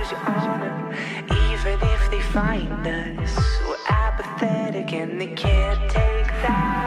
Lose your even if they find us. We're apathetic and they can't take that